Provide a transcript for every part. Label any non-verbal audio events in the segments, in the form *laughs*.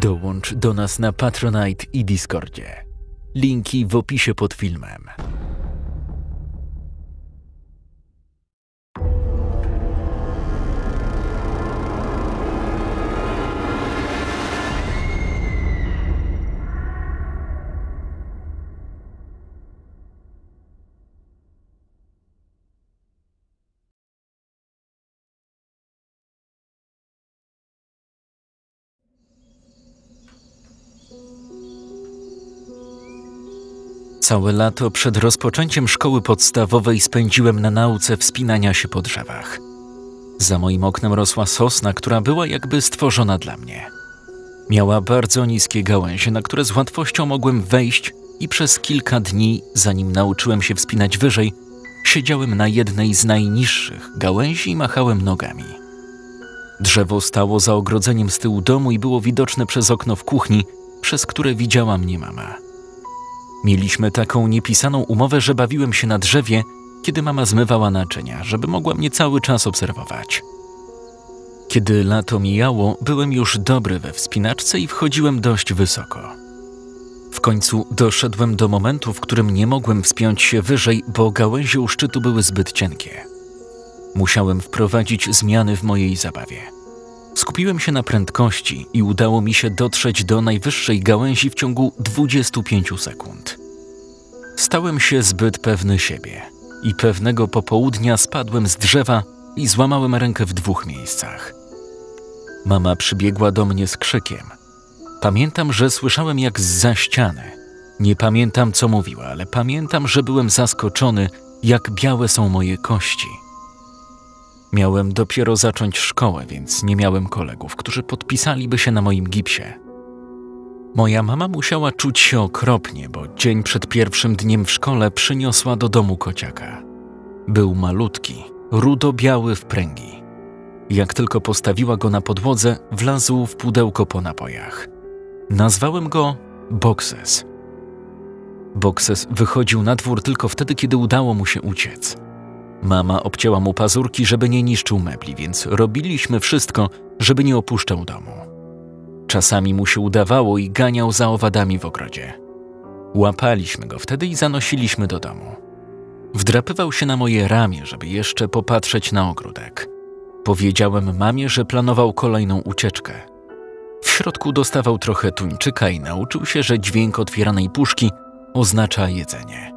Dołącz do nas na Patronite i Discordzie. Linki w opisie pod filmem. Całe lato przed rozpoczęciem szkoły podstawowej spędziłem na nauce wspinania się po drzewach. Za moim oknem rosła sosna, która była jakby stworzona dla mnie. Miała bardzo niskie gałęzie, na które z łatwością mogłem wejść i przez kilka dni, zanim nauczyłem się wspinać wyżej, siedziałem na jednej z najniższych gałęzi i machałem nogami. Drzewo stało za ogrodzeniem z tyłu domu i było widoczne przez okno w kuchni, przez które widziała mnie mama. Mieliśmy taką niepisaną umowę, że bawiłem się na drzewie, kiedy mama zmywała naczynia, żeby mogła mnie cały czas obserwować. Kiedy lato mijało, byłem już dobry we wspinaczce i wchodziłem dość wysoko. W końcu doszedłem do momentu, w którym nie mogłem wspiąć się wyżej, bo gałęzie u szczytu były zbyt cienkie. Musiałem wprowadzić zmiany w mojej zabawie. Skupiłem się na prędkości i udało mi się dotrzeć do najwyższej gałęzi w ciągu 25 sekund. Stałem się zbyt pewny siebie i pewnego popołudnia spadłem z drzewa i złamałem rękę w dwóch miejscach. Mama przybiegła do mnie z krzykiem. Pamiętam, że słyszałem jak z ściany. Nie pamiętam, co mówiła, ale pamiętam, że byłem zaskoczony, jak białe są moje kości. Miałem dopiero zacząć szkołę, więc nie miałem kolegów, którzy podpisaliby się na moim gipsie. Moja mama musiała czuć się okropnie, bo dzień przed pierwszym dniem w szkole przyniosła do domu kociaka. Był malutki, rudo-biały w pręgi. Jak tylko postawiła go na podłodze, wlazł w pudełko po napojach. Nazwałem go Boxes. Boxes wychodził na dwór tylko wtedy, kiedy udało mu się uciec. Mama obcięła mu pazurki, żeby nie niszczył mebli, więc robiliśmy wszystko, żeby nie opuszczał domu. Czasami mu się udawało i ganiał za owadami w ogrodzie. Łapaliśmy go wtedy i zanosiliśmy do domu. Wdrapywał się na moje ramię, żeby jeszcze popatrzeć na ogródek. Powiedziałem mamie, że planował kolejną ucieczkę. W środku dostawał trochę tuńczyka i nauczył się, że dźwięk otwieranej puszki oznacza jedzenie.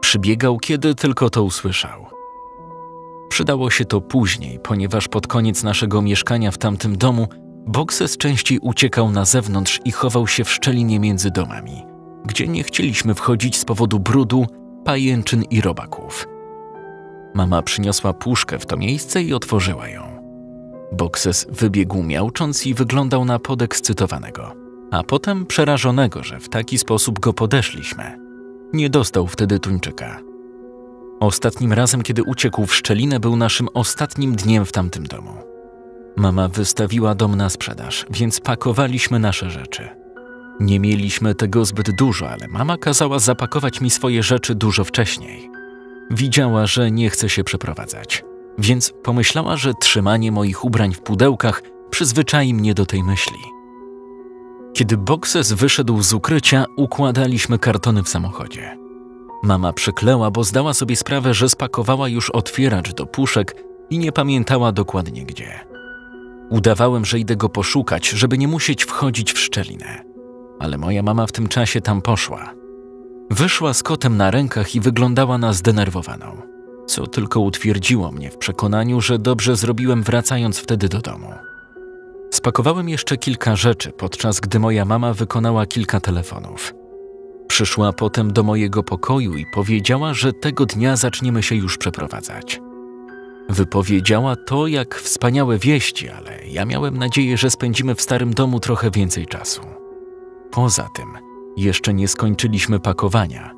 Przybiegał, kiedy tylko to usłyszał. Przydało się to później, ponieważ pod koniec naszego mieszkania w tamtym domu Boxes częściej uciekał na zewnątrz i chował się w szczelinie między domami, gdzie nie chcieliśmy wchodzić z powodu brudu, pajęczyn i robaków. Mama przyniosła puszkę w to miejsce i otworzyła ją. Boxes wybiegł miaucząc i wyglądał na podekscytowanego, a potem przerażonego, że w taki sposób go podeszliśmy. Nie dostał wtedy tuńczyka. Ostatnim razem, kiedy uciekł w szczelinę, był naszym ostatnim dniem w tamtym domu. Mama wystawiła dom na sprzedaż, więc pakowaliśmy nasze rzeczy. Nie mieliśmy tego zbyt dużo, ale mama kazała zapakować mi swoje rzeczy dużo wcześniej. Widziała, że nie chcę się przeprowadzać, więc pomyślała, że trzymanie moich ubrań w pudełkach przyzwyczai mnie do tej myśli. Kiedy Boxes wyszedł z ukrycia, układaliśmy kartony w samochodzie. Mama przykleła, bo zdała sobie sprawę, że spakowała już otwieracz do puszek i nie pamiętała dokładnie gdzie. Udawałem, że idę go poszukać, żeby nie musieć wchodzić w szczelinę. Ale moja mama w tym czasie tam poszła. Wyszła z kotem na rękach i wyglądała na zdenerwowaną, co tylko utwierdziło mnie w przekonaniu, że dobrze zrobiłem wracając wtedy do domu. Spakowałem jeszcze kilka rzeczy, podczas gdy moja mama wykonała kilka telefonów. Przyszła potem do mojego pokoju i powiedziała, że tego dnia zaczniemy się już przeprowadzać. Wypowiedziała to jak wspaniałe wieści, ale ja miałem nadzieję, że spędzimy w starym domu trochę więcej czasu. Poza tym, jeszcze nie skończyliśmy pakowania,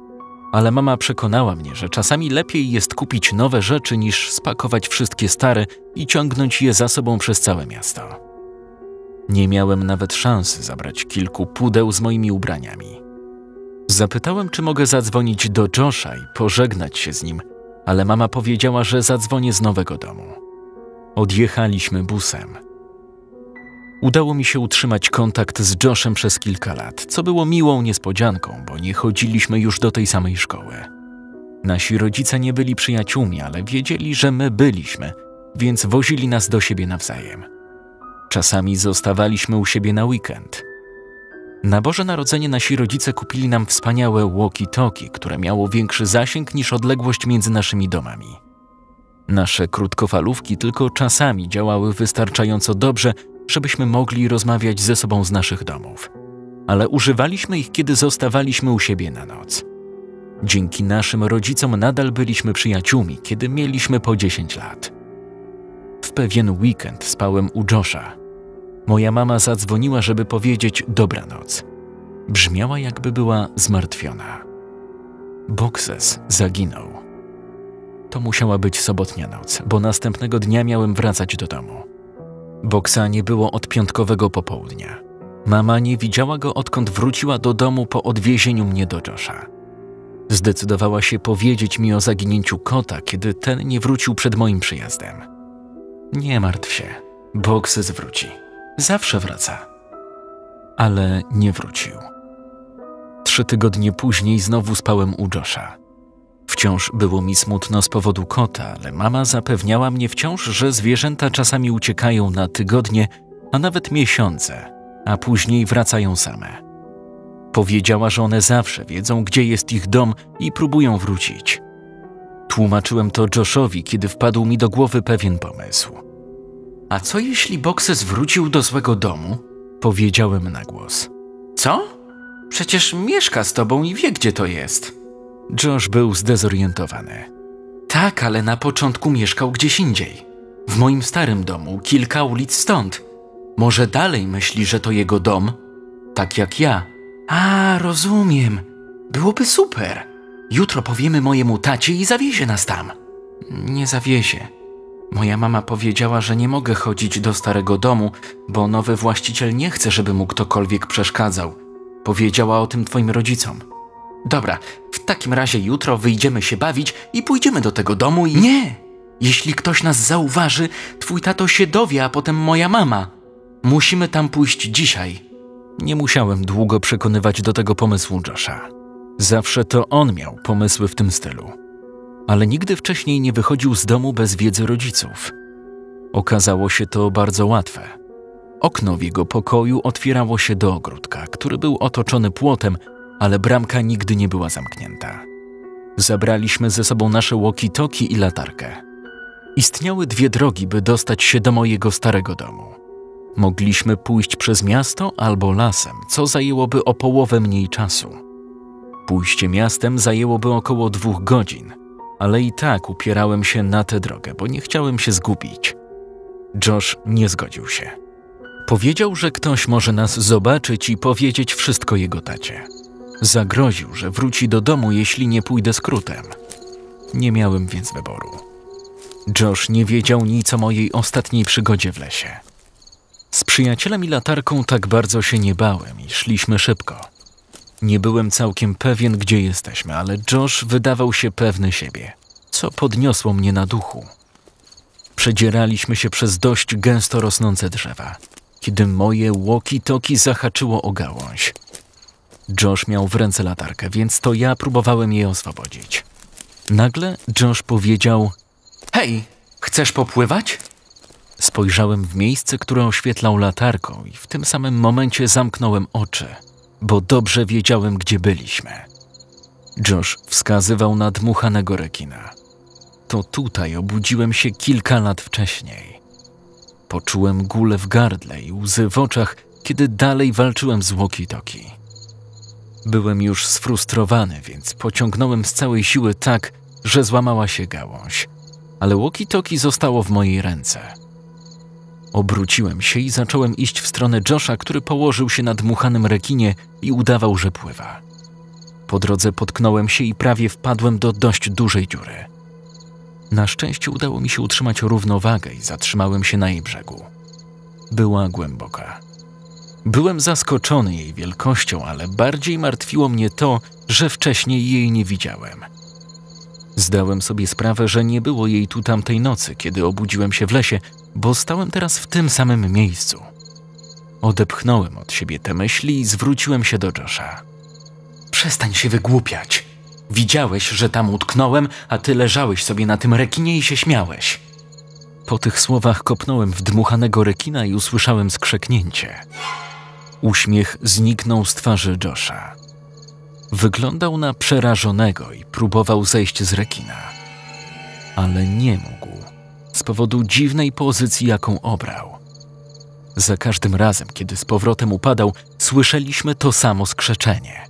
ale mama przekonała mnie, że czasami lepiej jest kupić nowe rzeczy niż spakować wszystkie stare i ciągnąć je za sobą przez całe miasto. Nie miałem nawet szansy zabrać kilku pudeł z moimi ubraniami. Zapytałem, czy mogę zadzwonić do Josha i pożegnać się z nim, ale mama powiedziała, że zadzwonię z nowego domu. Odjechaliśmy busem. Udało mi się utrzymać kontakt z Joshem przez kilka lat, co było miłą niespodzianką, bo nie chodziliśmy już do tej samej szkoły. Nasi rodzice nie byli przyjaciółmi, ale wiedzieli, że my byliśmy, więc wozili nas do siebie nawzajem. Czasami zostawaliśmy u siebie na weekend. Na Boże Narodzenie nasi rodzice kupili nam wspaniałe walkie-talkie, które miało większy zasięg niż odległość między naszymi domami. Nasze krótkofalówki tylko czasami działały wystarczająco dobrze, żebyśmy mogli rozmawiać ze sobą z naszych domów, ale używaliśmy ich, kiedy zostawaliśmy u siebie na noc. Dzięki naszym rodzicom nadal byliśmy przyjaciółmi, kiedy mieliśmy po 10 lat. W pewien weekend spałem u Josha. Moja mama zadzwoniła, żeby powiedzieć dobranoc. Brzmiała, jakby była zmartwiona. Boxes zaginął. To musiała być sobotnia noc, bo następnego dnia miałem wracać do domu. Boksa nie było od piątkowego popołudnia. Mama nie widziała go, odkąd wróciła do domu po odwiezieniu mnie do Josha. Zdecydowała się powiedzieć mi o zaginięciu kota, kiedy ten nie wrócił przed moim przyjazdem. Nie martw się, Boksy zwróci. Zawsze wraca. Ale nie wrócił. Trzy tygodnie później znowu spałem u Josha. Wciąż było mi smutno z powodu kota, ale mama zapewniała mnie wciąż, że zwierzęta czasami uciekają na tygodnie, a nawet miesiące, a później wracają same. Powiedziała, że one zawsze wiedzą, gdzie jest ich dom i próbują wrócić. Tłumaczyłem to Joshowi, kiedy wpadł mi do głowy pewien pomysł. A co jeśli Boxes wrócił do złego domu? Powiedziałem na głos. Co? Przecież mieszka z tobą i wie, gdzie to jest. Josh był zdezorientowany. Tak, ale na początku mieszkał gdzieś indziej. W moim starym domu, kilka ulic stąd. Może dalej myśli, że to jego dom? Tak jak ja. A, rozumiem. Byłoby super. Jutro powiemy mojemu tacie i zawiezie nas tam. Nie zawiezie. Moja mama powiedziała, że nie mogę chodzić do starego domu, bo nowy właściciel nie chce, żeby mu ktokolwiek przeszkadzał. Powiedziała o tym twoim rodzicom. Dobra, w takim razie jutro wyjdziemy się bawić i pójdziemy do tego domu i... Nie! Jeśli ktoś nas zauważy, twój tato się dowie, a potem moja mama. Musimy tam pójść dzisiaj. Nie musiałem długo przekonywać do tego pomysłu Josha. Zawsze to on miał pomysły w tym stylu. Ale nigdy wcześniej nie wychodził z domu bez wiedzy rodziców. Okazało się to bardzo łatwe. Okno w jego pokoju otwierało się do ogródka, który był otoczony płotem, ale bramka nigdy nie była zamknięta. Zabraliśmy ze sobą nasze walkie-talkie i latarkę. Istniały dwie drogi, by dostać się do mojego starego domu. Mogliśmy pójść przez miasto albo lasem, co zajęłoby o połowę mniej czasu. Pójście miastem zajęłoby około dwóch godzin, ale i tak upierałem się na tę drogę, bo nie chciałem się zgubić. Josh nie zgodził się. Powiedział, że ktoś może nas zobaczyć i powiedzieć wszystko jego tacie. Zagroził, że wróci do domu, jeśli nie pójdę skrótem. Nie miałem więc wyboru. Josh nie wiedział nic o mojej ostatniej przygodzie w lesie. Z przyjacielem i latarką tak bardzo się nie bałem i szliśmy szybko. Nie byłem całkiem pewien, gdzie jesteśmy, ale Josh wydawał się pewny siebie, co podniosło mnie na duchu. Przedzieraliśmy się przez dość gęsto rosnące drzewa, kiedy moje łoki-toki zahaczyło o gałąź. Josh miał w ręce latarkę, więc to ja próbowałem jej oswobodzić. Nagle Josh powiedział: Hej, chcesz popływać? Spojrzałem w miejsce, które oświetlał latarką, i w tym samym momencie zamknąłem oczy, bo dobrze wiedziałem, gdzie byliśmy. Josh wskazywał na dmuchanego rekina. To tutaj obudziłem się kilka lat wcześniej. Poczułem gulę w gardle i łzy w oczach, kiedy dalej walczyłem z walkie-talkie. Byłem już sfrustrowany, więc pociągnąłem z całej siły tak, że złamała się gałąź, ale walkie-talkie zostało w mojej ręce. Obróciłem się i zacząłem iść w stronę Josha, który położył się na dmuchanym rekinie i udawał, że pływa. Po drodze potknąłem się i prawie wpadłem do dość dużej dziury. Na szczęście udało mi się utrzymać równowagę i zatrzymałem się na jej brzegu. Była głęboka. Byłem zaskoczony jej wielkością, ale bardziej martwiło mnie to, że wcześniej jej nie widziałem. Zdałem sobie sprawę, że nie było jej tu tamtej nocy, kiedy obudziłem się w lesie, bo stałem teraz w tym samym miejscu. Odepchnąłem od siebie te myśli i zwróciłem się do Josha. Przestań się wygłupiać. Widziałeś, że tam utknąłem, a ty leżałeś sobie na tym rekinie i się śmiałeś. Po tych słowach kopnąłem w dmuchanego rekina i usłyszałem skrzeknięcie. Uśmiech zniknął z twarzy Josha. Wyglądał na przerażonego i próbował zejść z rekina. Ale nie mógł, z powodu dziwnej pozycji, jaką obrał. Za każdym razem, kiedy z powrotem upadał, słyszeliśmy to samo skrzeczenie.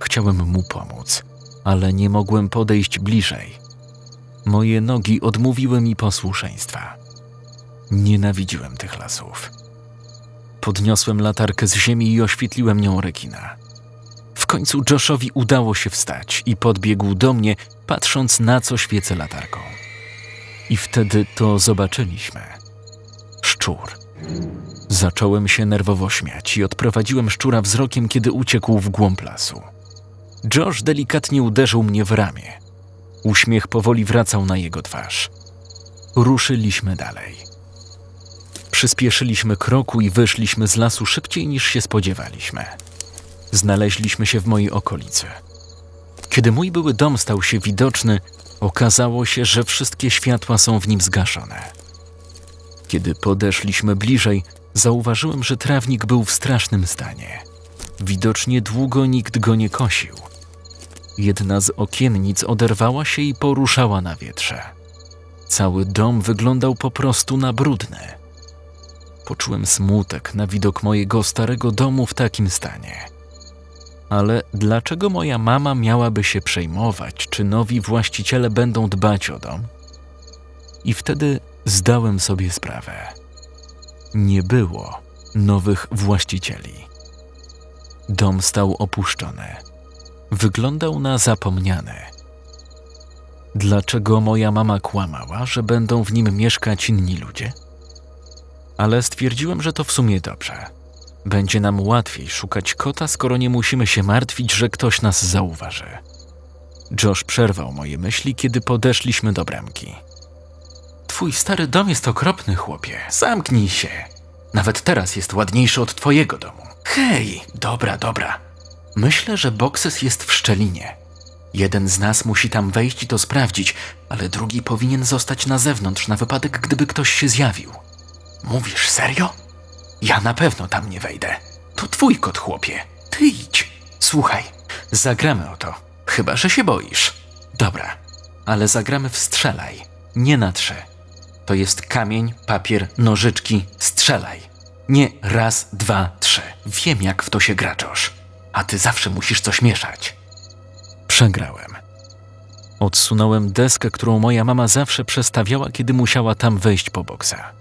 Chciałem mu pomóc, ale nie mogłem podejść bliżej. Moje nogi odmówiły mi posłuszeństwa. Nienawidziłem tych lasów. Podniosłem latarkę z ziemi i oświetliłem nią rekina. W końcu Joshowi udało się wstać i podbiegł do mnie, patrząc na co świecę latarką. I wtedy to zobaczyliśmy. Szczur. Zacząłem się nerwowo śmiać i odprowadziłem szczura wzrokiem, kiedy uciekł w głąb lasu. Josh delikatnie uderzył mnie w ramię. Uśmiech powoli wracał na jego twarz. Ruszyliśmy dalej. Przyspieszyliśmy kroku i wyszliśmy z lasu szybciej niż się spodziewaliśmy. Znaleźliśmy się w mojej okolicy. Kiedy mój były dom stał się widoczny, okazało się, że wszystkie światła są w nim zgaszone. Kiedy podeszliśmy bliżej, zauważyłem, że trawnik był w strasznym stanie. Widocznie długo nikt go nie kosił. Jedna z okiennic oderwała się i poruszała na wietrze. Cały dom wyglądał po prostu na brudny. Poczułem smutek na widok mojego starego domu w takim stanie. Ale dlaczego moja mama miałaby się przejmować, czy nowi właściciele będą dbać o dom? I wtedy zdałem sobie sprawę. Nie było nowych właścicieli. Dom stał opuszczony. Wyglądał na zapomniany. Dlaczego moja mama kłamała, że będą w nim mieszkać inni ludzie? Ale stwierdziłem, że to w sumie dobrze. Będzie nam łatwiej szukać kota, skoro nie musimy się martwić, że ktoś nas zauważy. Josh przerwał moje myśli, kiedy podeszliśmy do bramki. Twój stary dom jest okropny, chłopie. Zamknij się. Nawet teraz jest ładniejszy od twojego domu. Hej, dobra, dobra. Myślę, że Boxes jest w szczelinie. Jeden z nas musi tam wejść i to sprawdzić, ale drugi powinien zostać na zewnątrz na wypadek, gdyby ktoś się zjawił. Mówisz serio? Ja na pewno tam nie wejdę. To twój kot, chłopie. Ty idź. Słuchaj, zagramy o to. Chyba, że się boisz. Dobra, ale zagramy w strzelaj, nie na trzy. To jest kamień, papier, nożyczki, strzelaj. Nie raz, dwa, trzy. Wiem, jak w to się gra, Josh. A ty zawsze musisz coś mieszać. Przegrałem. Odsunąłem deskę, którą moja mama zawsze przestawiała, kiedy musiała tam wejść po boksa.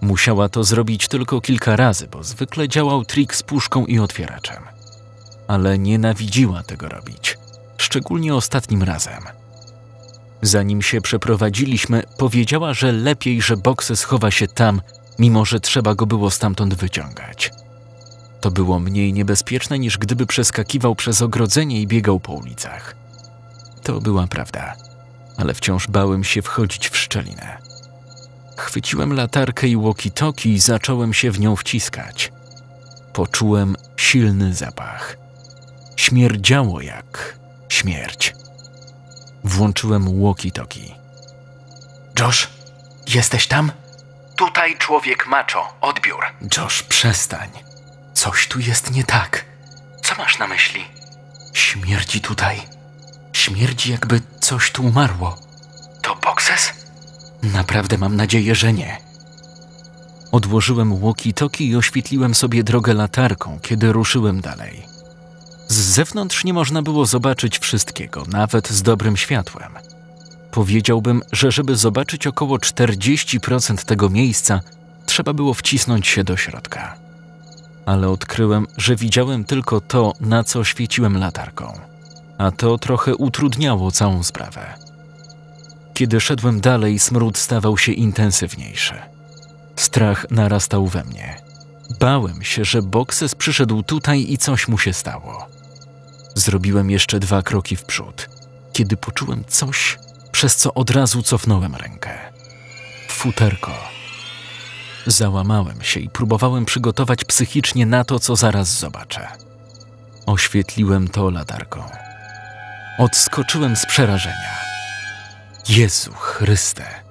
Musiała to zrobić tylko kilka razy, bo zwykle działał trik z puszką i otwieraczem. Ale nienawidziła tego robić, szczególnie ostatnim razem. Zanim się przeprowadziliśmy, powiedziała, że lepiej, że Boxe schowa się tam, mimo że trzeba go było stamtąd wyciągać. To było mniej niebezpieczne niż gdyby przeskakiwał przez ogrodzenie i biegał po ulicach. To była prawda, ale wciąż bałem się wchodzić w szczelinę. Chwyciłem latarkę i walkie-talkie i zacząłem się w nią wciskać. Poczułem silny zapach. Śmierdziało jak śmierć. Włączyłem walkie-talkie. Josh, jesteś tam? Tutaj człowiek macho, odbiór. Josh, przestań. Coś tu jest nie tak. Co masz na myśli? Śmierdzi tutaj. Śmierdzi jakby coś tu umarło. To Boxes? Naprawdę mam nadzieję, że nie. Odłożyłem walkie-talkie i oświetliłem sobie drogę latarką, kiedy ruszyłem dalej. Z zewnątrz nie można było zobaczyć wszystkiego, nawet z dobrym światłem. Powiedziałbym, że żeby zobaczyć około 40% tego miejsca, trzeba było wcisnąć się do środka. Ale odkryłem, że widziałem tylko to, na co świeciłem latarką, a to trochę utrudniało całą sprawę. Kiedy szedłem dalej, smród stawał się intensywniejszy. Strach narastał we mnie. Bałem się, że Boxes przyszedł tutaj i coś mu się stało. Zrobiłem jeszcze dwa kroki w przód, kiedy poczułem coś, przez co od razu cofnąłem rękę. Futerko. Załamałem się i próbowałem przygotować psychicznie na to, co zaraz zobaczę. Oświetliłem to latarką. Odskoczyłem z przerażenia. Jezu Chryste!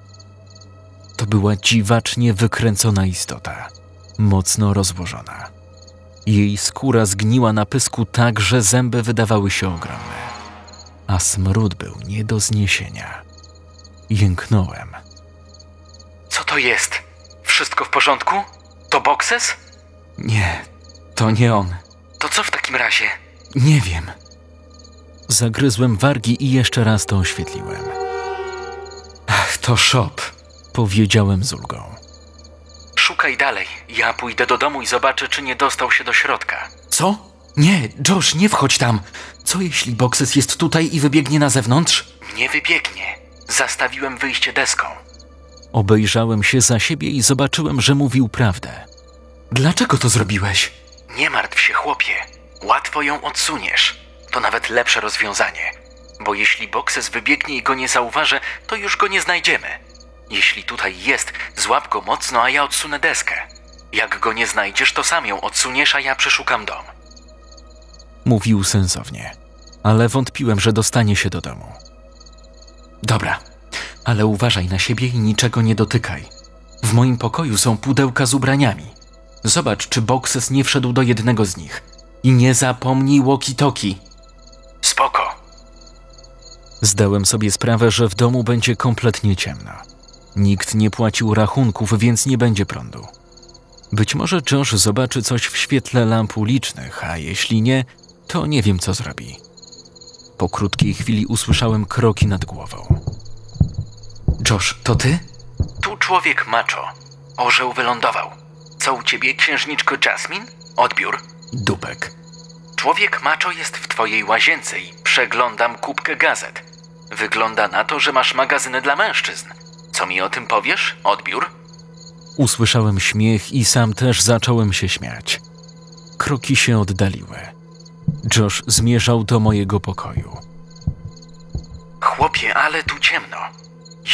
To była dziwacznie wykręcona istota, mocno rozłożona. Jej skóra zgniła na pysku tak, że zęby wydawały się ogromne, a smród był nie do zniesienia. Jęknąłem. Co to jest? Wszystko w porządku? To Boxes? Nie, to nie on. To co w takim razie? Nie wiem. Zagryzłem wargi i jeszcze raz to oświetliłem. To shop, powiedziałem z ulgą. Szukaj dalej. Ja pójdę do domu i zobaczę, czy nie dostał się do środka. Co? Nie, Josh, nie wchodź tam. Co jeśli Boxes jest tutaj i wybiegnie na zewnątrz? Nie wybiegnie. Zastawiłem wyjście deską. Obejrzałem się za siebie i zobaczyłem, że mówił prawdę. Dlaczego to zrobiłeś? Nie martw się, chłopie. Łatwo ją odsuniesz. To nawet lepsze rozwiązanie. Bo jeśli Boxes wybiegnie i go nie zauważę, to już go nie znajdziemy. Jeśli tutaj jest, złap go mocno, a ja odsunę deskę. Jak go nie znajdziesz, to sam ją odsuniesz, a ja przeszukam dom. Mówił sensownie, ale wątpiłem, że dostanie się do domu. Dobra, ale uważaj na siebie i niczego nie dotykaj. W moim pokoju są pudełka z ubraniami. Zobacz, czy Boxes nie wszedł do jednego z nich. I nie zapomnij walkie-talkie. Spoko. Zdałem sobie sprawę, że w domu będzie kompletnie ciemno. Nikt nie płacił rachunków, więc nie będzie prądu. Być może Josh zobaczy coś w świetle lamp ulicznych, a jeśli nie, to nie wiem, co zrobi. Po krótkiej chwili usłyszałem kroki nad głową. Josh, to ty? Tu człowiek macho. Orzeł wylądował. Co u ciebie, księżniczko Jasmine? Odbiór. Dubek. Człowiek macho jest w twojej łazience i przeglądam kubkę gazet. Wygląda na to, że masz magazyny dla mężczyzn. Co mi o tym powiesz? Odbiór? Usłyszałem śmiech i sam też zacząłem się śmiać. Kroki się oddaliły. Josh zmierzał do mojego pokoju. Chłopie, ale tu ciemno.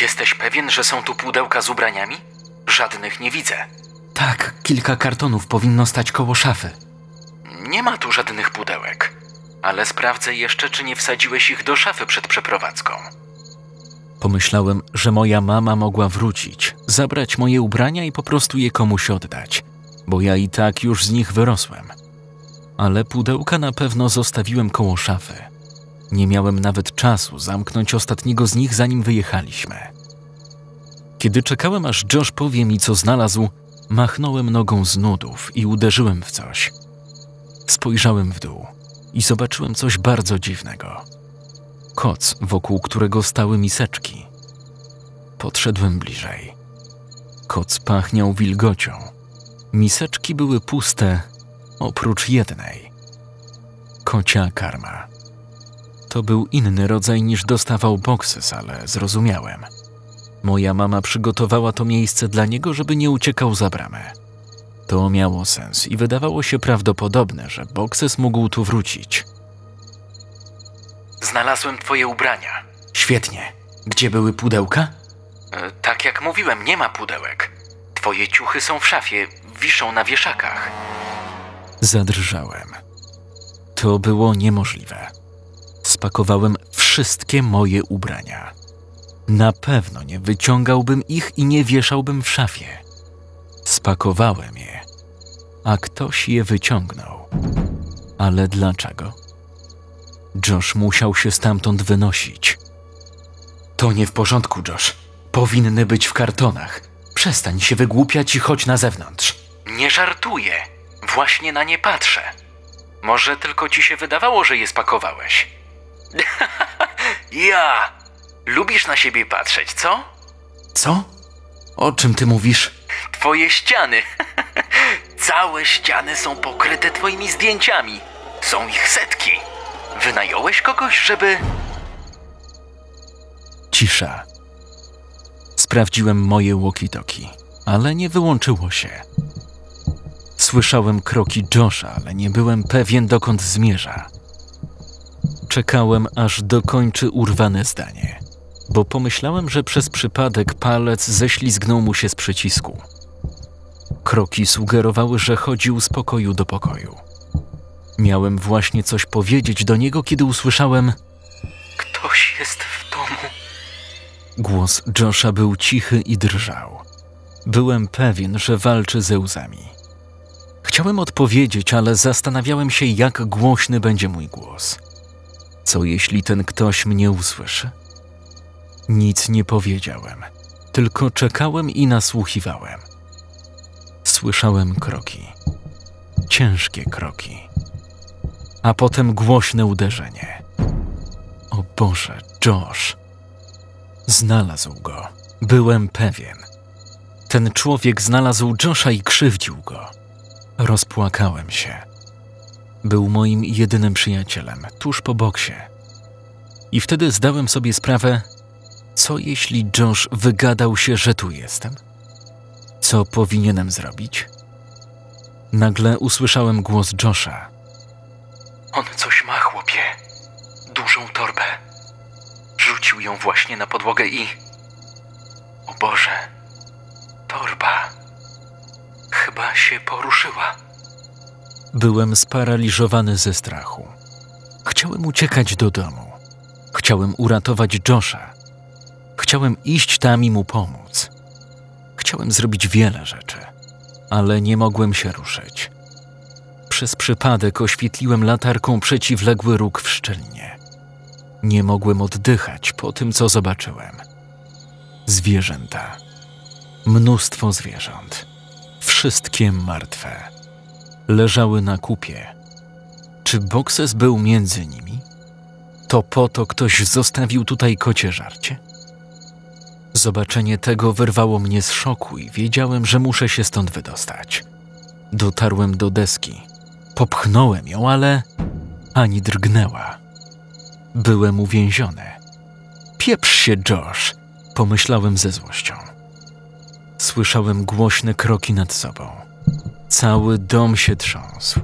Jesteś pewien, że są tu pudełka z ubraniami? Żadnych nie widzę. Tak, kilka kartonów powinno stać koło szafy. Nie ma tu żadnych pudełek. Ale sprawdzę jeszcze, czy nie wsadziłeś ich do szafy przed przeprowadzką. Pomyślałem, że moja mama mogła wrócić, zabrać moje ubrania i po prostu je komuś oddać, bo ja i tak już z nich wyrosłem. Ale pudełka na pewno zostawiłem koło szafy. Nie miałem nawet czasu zamknąć ostatniego z nich, zanim wyjechaliśmy. Kiedy czekałem, aż Josh powie mi, co znalazł, machnąłem nogą z nudów i uderzyłem w coś. Spojrzałem w dół i zobaczyłem coś bardzo dziwnego. Koc, wokół którego stały miseczki. Podszedłem bliżej. Koc pachniał wilgocią. Miseczki były puste, oprócz jednej. Kocia karma. To był inny rodzaj niż dostawał Boxes, ale zrozumiałem. Moja mama przygotowała to miejsce dla niego, żeby nie uciekał za bramę. To miało sens i wydawało się prawdopodobne, że Boxes mógł tu wrócić. Znalazłem twoje ubrania. Świetnie. Gdzie były pudełka? E, tak jak mówiłem, nie ma pudełek. Twoje ciuchy są w szafie, wiszą na wieszakach. Zadrżałem. To było niemożliwe. Spakowałem wszystkie moje ubrania. Na pewno nie wyciągałbym ich i nie wieszałbym w szafie. Spakowałem je, a ktoś je wyciągnął. Ale dlaczego? Josh musiał się stamtąd wynosić. To nie w porządku, Josh. Powinny być w kartonach. Przestań się wygłupiać i chodź na zewnątrz. Nie żartuję. Właśnie na nie patrzę. Może tylko ci się wydawało, że je spakowałeś. *laughs* ja! Lubisz na siebie patrzeć, co? Co? O czym ty mówisz? Twoje ściany. *laughs* Całe ściany są pokryte twoimi zdjęciami. Są ich setki. Wynająłeś kogoś, żeby. Cisza. Sprawdziłem moje walkie-talkie, ale nie wyłączyło się. Słyszałem kroki Josha, ale nie byłem pewien, dokąd zmierza. Czekałem, aż dokończy urwane zdanie, bo pomyślałem, że przez przypadek palec ześlizgnął mu się z przycisku. Kroki sugerowały, że chodził z pokoju do pokoju. Miałem właśnie coś powiedzieć do niego, kiedy usłyszałem: Ktoś jest w domu. Głos Josha był cichy i drżał. Byłem pewien, że walczy ze łzami. Chciałem odpowiedzieć, ale zastanawiałem się, jak głośny będzie mój głos. Co jeśli ten ktoś mnie usłyszy? Nic nie powiedziałem, tylko czekałem i nasłuchiwałem. Słyszałem kroki, ciężkie kroki, a potem głośne uderzenie. O Boże, Josh! Znalazł go. Byłem pewien. Ten człowiek znalazł Josha i krzywdził go. Rozpłakałem się. Był moim jedynym przyjacielem, tuż po boksie. I wtedy zdałem sobie sprawę, co jeśli Josh wygadał się, że tu jestem? Co powinienem zrobić? Nagle usłyszałem głos Josha. On coś ma, chłopie. Dużą torbę. Rzucił ją właśnie na podłogę i. O Boże, torba. Chyba się poruszyła. Byłem sparaliżowany ze strachu. Chciałem uciekać do domu. Chciałem uratować Josha. Chciałem iść tam i mu pomóc. Chciałem zrobić wiele rzeczy, ale nie mogłem się ruszyć. Przez przypadek oświetliłem latarką przeciwległy róg w szczelinie. Nie mogłem oddychać po tym, co zobaczyłem. Zwierzęta. Mnóstwo zwierząt. Wszystkie martwe. Leżały na kupie. Czy Bokses był między nimi? To po to ktoś zostawił tutaj kocie żarcie? Zobaczenie tego wyrwało mnie z szoku i wiedziałem, że muszę się stąd wydostać. Dotarłem do deski. Popchnąłem ją, ale ani drgnęła. Byłem uwięziony. Pieprz się, Josh, pomyślałem ze złością. Słyszałem głośne kroki nad sobą. Cały dom się trząsł.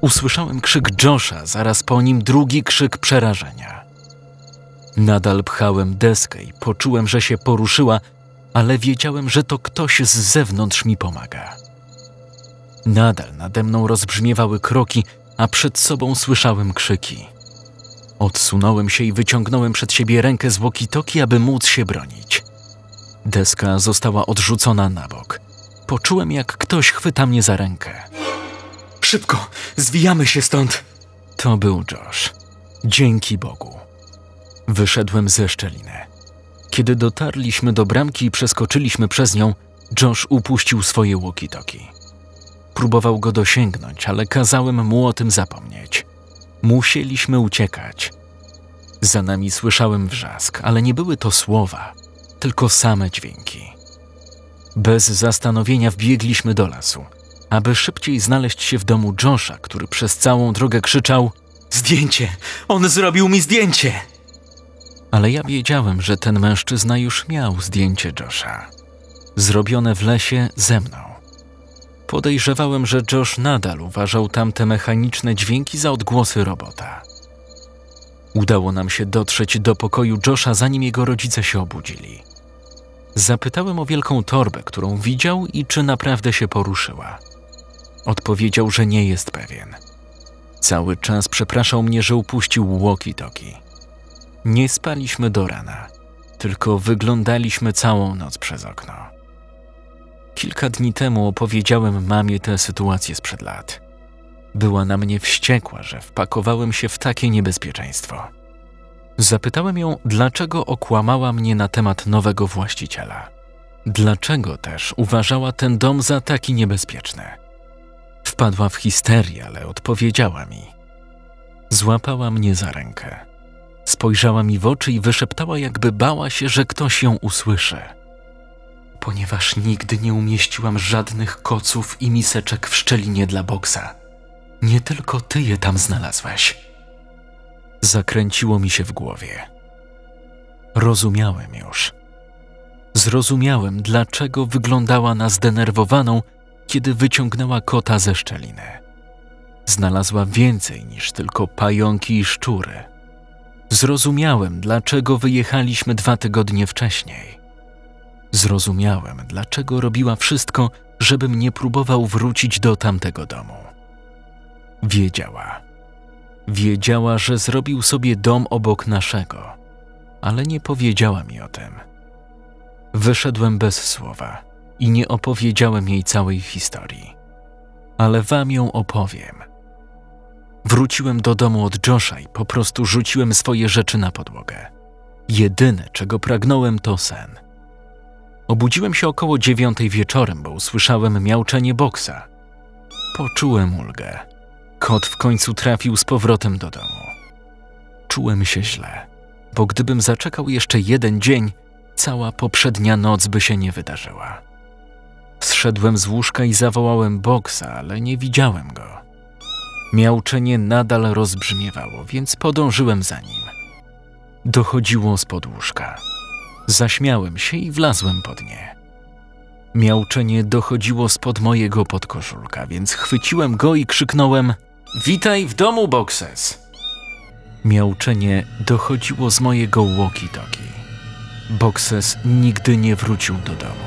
Usłyszałem krzyk Josha, zaraz po nim drugi krzyk przerażenia. Nadal pchałem deskę i poczułem, że się poruszyła, ale wiedziałem, że to ktoś z zewnątrz mi pomaga. Nadal nade mną rozbrzmiewały kroki, a przed sobą słyszałem krzyki. Odsunąłem się i wyciągnąłem przed siebie rękę z walkie aby móc się bronić. Deska została odrzucona na bok. Poczułem, jak ktoś chwyta mnie za rękę. Szybko, zwijamy się stąd. To był Josh. Dzięki Bogu. Wyszedłem ze szczeliny. Kiedy dotarliśmy do bramki i przeskoczyliśmy przez nią, Josh upuścił swoje walkie-talkie. Próbował go dosięgnąć, ale kazałem mu o tym zapomnieć. Musieliśmy uciekać. Za nami słyszałem wrzask, ale nie były to słowa, tylko same dźwięki. Bez zastanowienia wbiegliśmy do lasu, aby szybciej znaleźć się w domu Josha, który przez całą drogę krzyczał: Zdjęcie! On zrobił mi zdjęcie! Ale ja wiedziałem, że ten mężczyzna już miał zdjęcie Josha. Zrobione w lesie ze mną. Podejrzewałem, że Josh nadal uważał tamte mechaniczne dźwięki za odgłosy robota. Udało nam się dotrzeć do pokoju Josha, zanim jego rodzice się obudzili. Zapytałem o wielką torbę, którą widział i czy naprawdę się poruszyła. Odpowiedział, że nie jest pewien. Cały czas przepraszał mnie, że upuścił walkie-talkie. Nie spaliśmy do rana, tylko wyglądaliśmy całą noc przez okno. Kilka dni temu opowiedziałem mamie tę sytuację sprzed lat. Była na mnie wściekła, że wpakowałem się w takie niebezpieczeństwo. Zapytałem ją, dlaczego okłamała mnie na temat nowego właściciela. Dlaczego też uważała ten dom za taki niebezpieczny? Wpadła w histerię, ale odpowiedziała mi. Złapała mnie za rękę. Spojrzała mi w oczy i wyszeptała, jakby bała się, że ktoś ją usłyszy. Ponieważ nigdy nie umieściłam żadnych koców i miseczek w szczelinie dla boksa. Nie tylko ty je tam znalazłeś. Zakręciło mi się w głowie. Rozumiałem już. Zrozumiałem, dlaczego wyglądała na zdenerwowaną, kiedy wyciągnęła kota ze szczeliny. Znalazła więcej niż tylko pająki i szczury. Zrozumiałem, dlaczego wyjechaliśmy dwa tygodnie wcześniej. Zrozumiałem, dlaczego robiła wszystko, żebym nie próbował wrócić do tamtego domu. Wiedziała. Wiedziała, że zrobił sobie dom obok naszego, ale nie powiedziała mi o tym. Wyszedłem bez słowa i nie opowiedziałem jej całej historii, ale wam ją opowiem. Wróciłem do domu od Josha i po prostu rzuciłem swoje rzeczy na podłogę. Jedyne, czego pragnąłem, to sen. Obudziłem się około dziewiątej wieczorem, bo usłyszałem miauczenie boksa. Poczułem ulgę. Kot w końcu trafił z powrotem do domu. Czułem się źle, bo gdybym zaczekał jeszcze jeden dzień, cała poprzednia noc by się nie wydarzyła. Zszedłem z łóżka i zawołałem boksa, ale nie widziałem go. Miauczenie nadal rozbrzmiewało, więc podążyłem za nim. Dochodziło z łóżka. Zaśmiałem się i wlazłem pod nie. Miauczenie dochodziło spod mojego podkoszulka, więc chwyciłem go i krzyknąłem: Witaj w domu, Boxes! Miauczenie dochodziło z mojego walkie-talkie. Boxes nigdy nie wrócił do domu.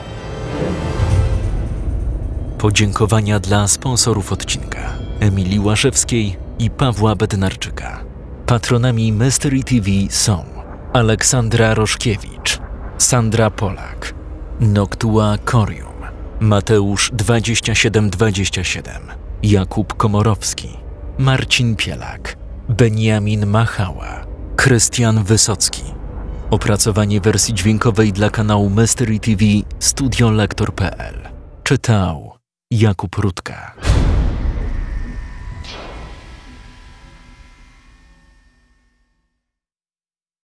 Podziękowania dla sponsorów odcinka Emilii Łaszewskiej i Pawła Bednarczyka. Patronami Mystery TV są Aleksandra Roszkiewicz, Sandra Polak, Noctua Corium, Mateusz 2727, Jakub Komorowski, Marcin Pielak, Beniamin Machała, Krystian Wysocki. Opracowanie wersji dźwiękowej dla kanału Mystery TV Studio Lektor.pl Czytał Jakub Rutka.